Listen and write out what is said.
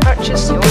Purchase your